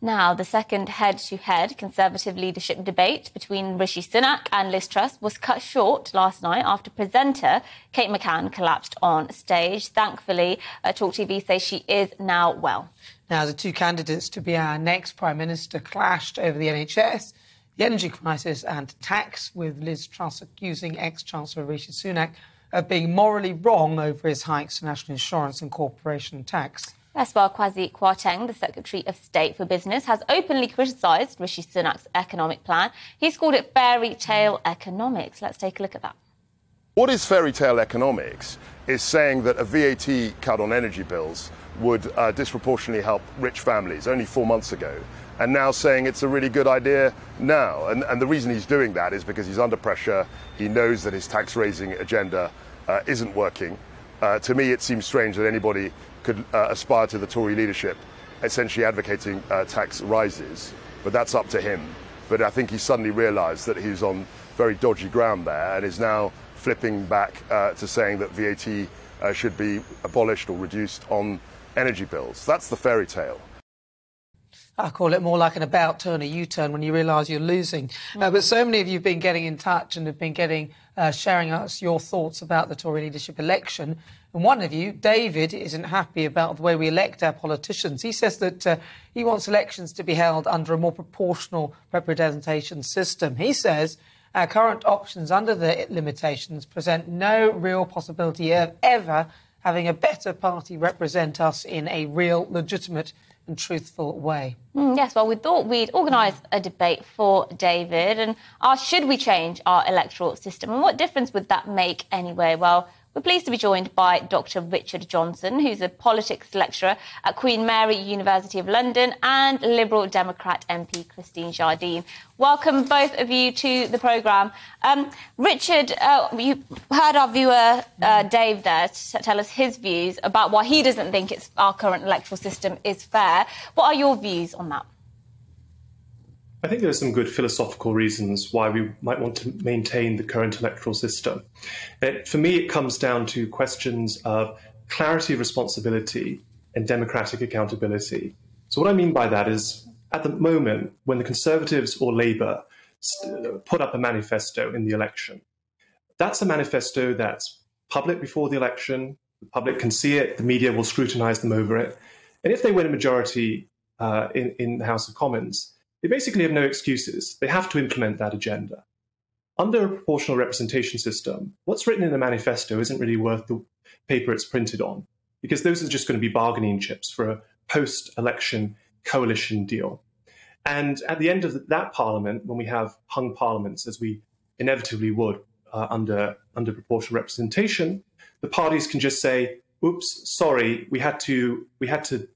Now, the second head to head Conservative leadership debate between Rishi Sunak and Liz Truss was cut short last night after presenter Kate McCann collapsed on stage. Thankfully, uh, Talk TV says she is now well. Now, the two candidates to be our next Prime Minister clashed over the NHS, the energy crisis, and tax, with Liz Truss accusing ex Chancellor Rishi Sunak of being morally wrong over his hikes to national insurance and corporation tax. As well, Kwasi Kwarteng, the Secretary of State for Business, has openly criticised Rishi Sunak's economic plan. He's called it fairy tale economics. Let's take a look at that. What is fairy tale economics is saying that a VAT cut on energy bills would uh, disproportionately help rich families only four months ago, and now saying it's a really good idea now. And, and the reason he's doing that is because he's under pressure. He knows that his tax raising agenda uh, isn't working. Uh, to me, it seems strange that anybody could uh, aspire to the Tory leadership, essentially advocating uh, tax rises, but that's up to him. But I think he suddenly realised that he was on very dodgy ground there and is now flipping back uh, to saying that VAT uh, should be abolished or reduced on energy bills. That's the fairy tale. I call it more like an about turn, a U turn when you realise you're losing. Mm-hmm. Uh, but so many of you have been getting in touch and have been getting uh, sharing us your thoughts about the Tory leadership election. And one of you, David, isn't happy about the way we elect our politicians. He says that uh, he wants elections to be held under a more proportional representation system. He says our current options under the limitations present no real possibility of ever having a better party represent us in a real, legitimate and truthful way. Mm, yes, well, we thought we'd organise a debate for David and ask should we change our electoral system and what difference would that make anyway? Well, we're pleased to be joined by Dr. Richard Johnson, who's a politics lecturer at Queen Mary University of London, and Liberal Democrat MP Christine Jardine. Welcome, both of you, to the programme. Um, Richard, uh, you heard our viewer uh, Dave there tell us his views about why he doesn't think it's our current electoral system is fair. What are your views on that? I think there are some good philosophical reasons why we might want to maintain the current electoral system. It, for me, it comes down to questions of clarity of responsibility and democratic accountability. So, what I mean by that is at the moment, when the Conservatives or Labour put up a manifesto in the election, that's a manifesto that's public before the election. The public can see it, the media will scrutinise them over it. And if they win a majority uh, in, in the House of Commons, they basically have no excuses. They have to implement that agenda. Under a proportional representation system, what's written in the manifesto isn't really worth the paper it's printed on, because those are just going to be bargaining chips for a post election coalition deal. And at the end of that parliament, when we have hung parliaments, as we inevitably would uh, under, under proportional representation, the parties can just say, oops, sorry, we had to, we had to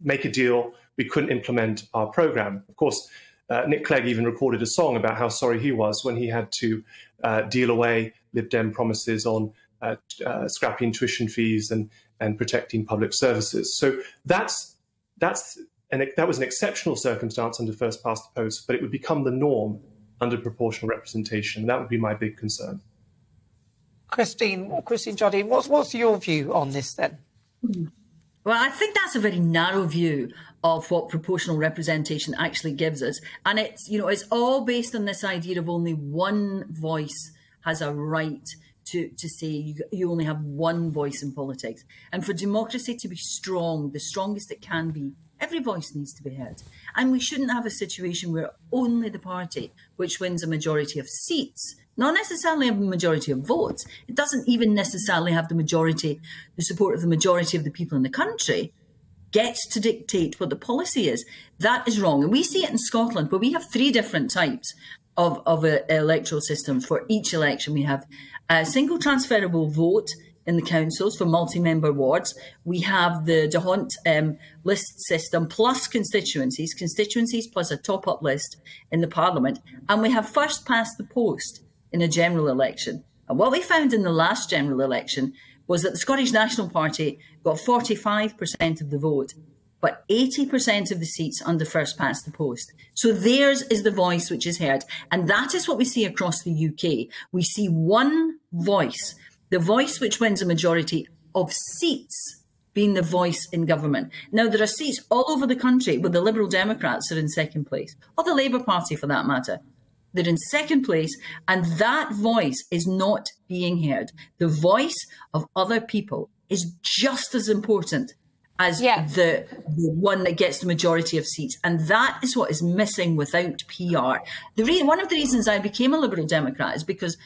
make a deal we couldn't implement our program. Of course, uh, Nick Clegg even recorded a song about how sorry he was when he had to uh, deal away Lib Dem promises on uh, uh, scrapping tuition fees and and protecting public services. So that's that's and that was an exceptional circumstance under first past the post, but it would become the norm under proportional representation. That would be my big concern. Christine, Christine Jardine, what's what's your view on this then? Well, I think that's a very narrow view of what proportional representation actually gives us. And it's, you know, it's all based on this idea of only one voice has a right to, to say you, you only have one voice in politics. And for democracy to be strong, the strongest it can be, every voice needs to be heard. And we shouldn't have a situation where only the party which wins a majority of seats, not necessarily a majority of votes, it doesn't even necessarily have the majority, the support of the majority of the people in the country, gets to dictate what the policy is. That is wrong. And we see it in Scotland, where we have three different types of, of a, electoral systems for each election. We have a single transferable vote in the councils for multi-member wards. We have the D'Hondt um, list system plus constituencies, constituencies plus a top-up list in the parliament. And we have first past the post in a general election. And what we found in the last general election was that the Scottish National Party got 45% of the vote, but 80% of the seats under first past the post. So theirs is the voice which is heard. And that is what we see across the UK. We see one voice, the voice which wins a majority of seats being the voice in government. Now, there are seats all over the country where the Liberal Democrats are in second place, or the Labour Party for that matter. They're in second place, and that voice is not being heard. The voice of other people is just as important as yeah. the, the one that gets the majority of seats. And that is what is missing without PR. The re- one of the reasons I became a Liberal Democrat is because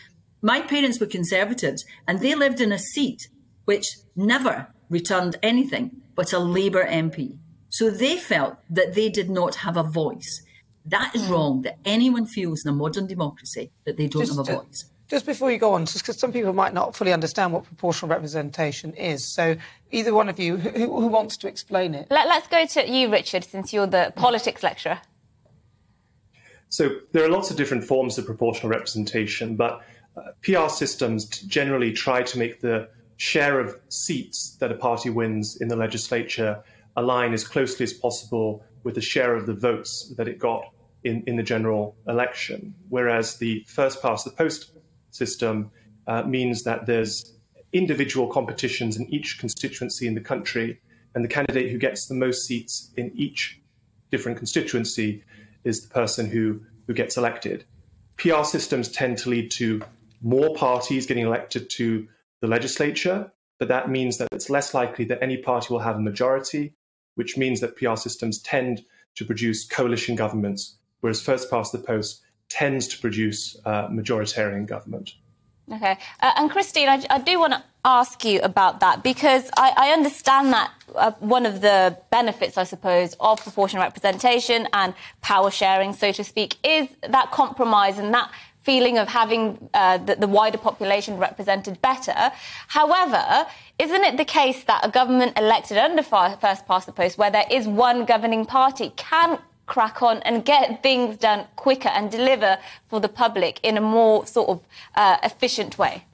my parents were Conservatives and they lived in a seat which never returned anything but a Labour MP. So they felt that they did not have a voice. That is wrong, that anyone feels in a modern democracy that they don't just, have a voice. Just before you go on, just because some people might not fully understand what proportional representation is. So, either one of you, who, who wants to explain it? Let, us go to you, Richard, since you're the politics lecturer. So, there are lots of different forms of proportional representation, but uh, PR systems generally try to make the share of seats that a party wins in the legislature align as closely as possible with the share of the votes that it got in, in the general election. Whereas the first past the post system uh, means that there's individual competitions in each constituency in the country, and the candidate who gets the most seats in each different constituency is the person who, who gets elected. PR systems tend to lead to more parties getting elected to the legislature, but that means that it's less likely that any party will have a majority, which means that PR systems tend to produce coalition governments, whereas first past the post tends to produce uh, majoritarian government. Okay. Uh, and Christine, I, I do want to ask you about that because I, I understand that uh, one of the benefits, I suppose, of proportional representation and power sharing, so to speak, is that compromise and that feeling of having uh, the, the, wider population represented better. However, isn't it the case that a government elected under first past the post, where there is one governing party, can crack on and get things done quicker and deliver for the public in a more sort of uh, efficient way?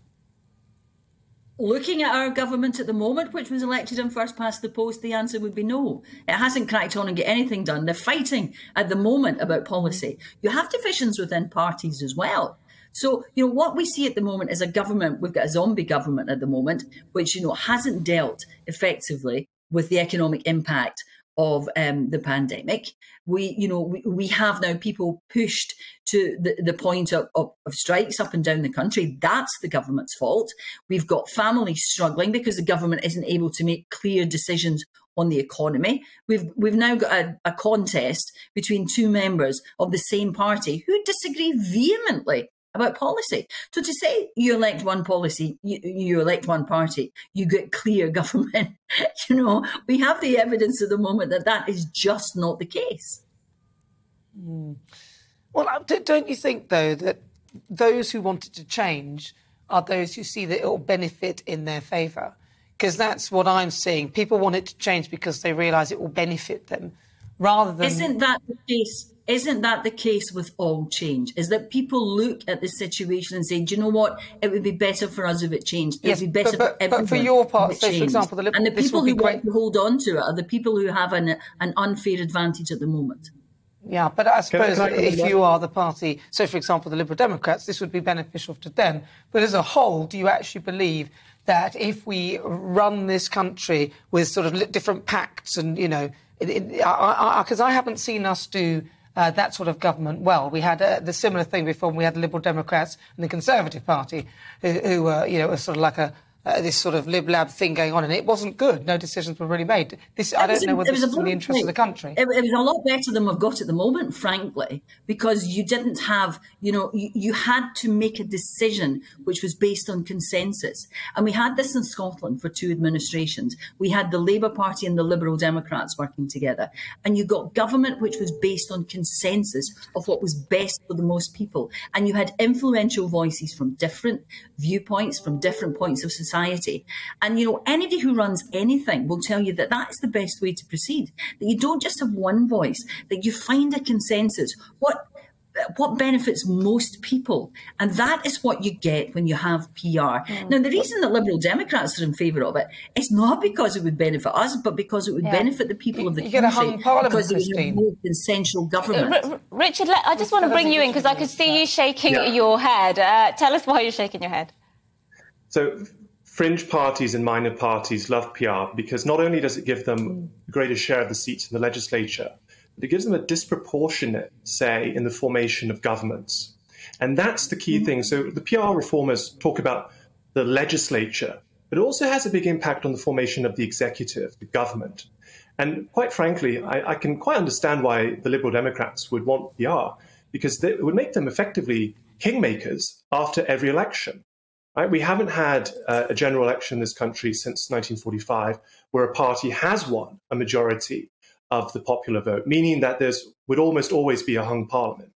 Looking at our government at the moment, which was elected on first past the post, the answer would be no. It hasn't cracked on and get anything done. They're fighting at the moment about policy. You have divisions within parties as well. So, you know, what we see at the moment is a government, we've got a zombie government at the moment, which, you know, hasn't dealt effectively with the economic impact of um, the pandemic. We, you know, we, we have now people pushed to the, the point of, of, of, strikes up and down the country. That's the government's fault. We've got families struggling because the government isn't able to make clear decisions on the economy. We've we've now got a, a contest between two members of the same party who disagree vehemently about policy. So to say you elect one policy, you, you elect one party, you get clear government, you know, we have the evidence at the moment that that is just not the case. Mm. Well, uh, don't you think, though, that those who wanted to change are those who see that it will benefit in their favour? Because that's what I'm seeing. People want it to change because they realise it will benefit them rather than. Isn't that the case? Isn't that the case with all change? Is that people look at the situation and say, "Do you know what? It would be better for us if it changed. It yes, would be better but, but, for everyone." But for your part, say for example, the Liberal, Democrats. and the people who want to hold on to it are the people who have an an unfair advantage at the moment. Yeah, but I suppose can I, can I if you are the party, so for example, the Liberal Democrats, this would be beneficial to them. But as a whole, do you actually believe that if we run this country with sort of different pacts and, you know, because I, I, I, haven't seen us do uh, that sort of government well. We had uh, the similar thing before. We had the Liberal Democrats and the Conservative Party, who, who were, you know, sort of like a, uh, this sort of lib lab thing going on, and it wasn't good. No decisions were really made. This I don't know whether this is in the interest of the country. It, it, was a lot better than we've got at the moment, frankly, because you didn't have, you know, you, you had to make a decision which was based on consensus, and we had this in Scotland for two administrations. We had the Labour Party and the Liberal Democrats working together, and you got government which was based on consensus of what was best for the most people, and you had influential voices from different viewpoints, from different points of society society. And, you know, anybody who runs anything will tell you that that is the best way to proceed, that you don't just have one voice, that you find a consensus. What what benefits most people. And that is what you get when you have PR. Mm. Now, the reason that Liberal Democrats are in favour of it is not because it would benefit us, but because it would yeah. benefit the people of the you country. Get a hung parliament, because it was a more consensual government. R Richard, I just want to bring you in because I could see you shaking yeah. your head. Uh, tell us why you're shaking your head. So fringe parties and minor parties love PR because not only does it give them hmm. a greater share of the seats in the legislature, but it gives them a disproportionate say in the formation of governments. And that's the key hmm. thing. So the PR reformers talk about the legislature, but it also has a big impact on the formation of the executive, the government. And quite frankly, I, I can quite understand why the Liberal Democrats would want PR, because it would make them effectively kingmakers after every election. Right? We haven't had uh, a general election in this country since 1945 where a party has won a majority of the popular vote, meaning that there would almost always be a hung parliament.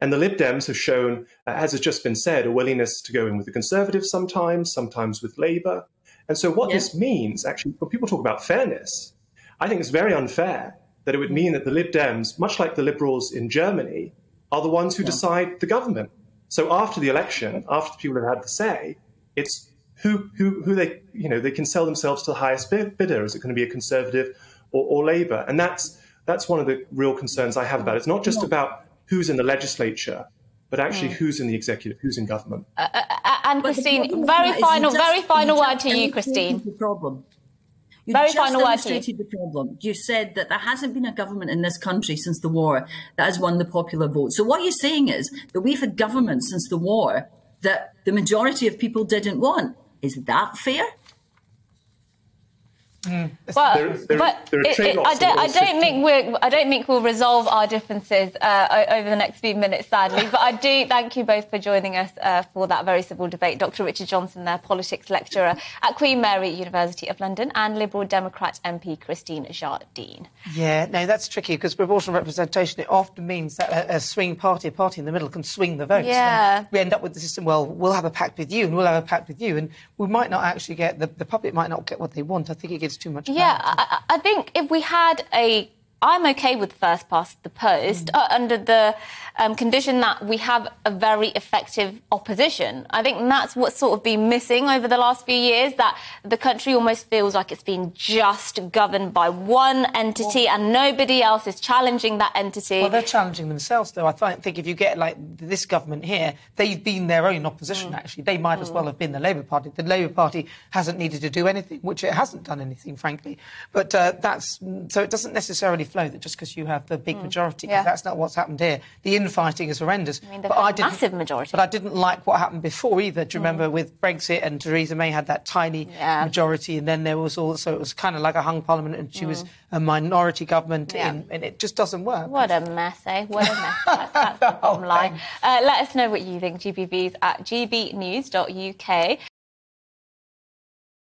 And the Lib Dems have shown, uh, as has just been said, a willingness to go in with the Conservatives sometimes, sometimes with Labour. And so, what yeah. this means, actually, when people talk about fairness, I think it's very unfair that it would mean that the Lib Dems, much like the Liberals in Germany, are the ones who yeah. decide the government. So after the election, after the people have had the say, it's who, who, who they, you know, they can sell themselves to the highest bidder. Is it going to be a conservative or, or Labour? And that's, that's one of the real concerns I have about it. It's not just about who's in the legislature, but actually mm. who's in the executive, who's in government. Uh, uh, uh and Christine, very final, very final word to you, Christine. The problem. You very just final illustrated the problem. You said that there hasn't been a government in this country since the war that has won the popular vote. So what you're saying is that we've had governments since the war that the majority of people didn't want. Is that fair? Mm. Well, there, there, but there it, it, I don't, I don't think we I don't think we'll resolve our differences uh, over the next few minutes, sadly. but I do thank you both for joining us uh, for that very civil debate. Dr. Richard Johnson, there, politics lecturer at Queen Mary University of London, and Liberal Democrat MP Christine Jardine. Yeah, no, that's tricky because proportional representation it often means that a, a, swing party, a party in the middle, can swing the votes. Yeah. And we end up with the system. Well, we'll have a pact with you, and we'll have a pact with you, and we might not actually get the, the public might not get what they want. I think it gives too much. Yeah, I, I, think if we had a I'm okay with first past the post mm. uh, under the um, condition that we have a very effective opposition. I think that's what's sort of been missing over the last few years, that the country almost feels like it's been just governed by one entity well, and nobody else is challenging that entity. Well, they're challenging themselves, though. I think if you get like this government here, they've been their own opposition, mm. actually. They might mm. as well have been the Labour Party. The Labour Party hasn't needed to do anything, which it hasn't done anything, frankly. But uh, that's so it doesn't necessarily flow that just because you have the big mm. majority, because yeah. that's not what's happened here. The infighting is horrendous. I mean, but I didn't, massive majority. But I didn't like what happened before either. Do you mm. remember with Brexit and Theresa May had that tiny yeah. majority, and then there was also it was kind of like a hung parliament, and she mm. was a minority government, yeah. in, and it just doesn't work. What a mess, eh? What a mess. that's, that's the bottom line. Uh, let us know what you think. GBVs at gbnews.uk.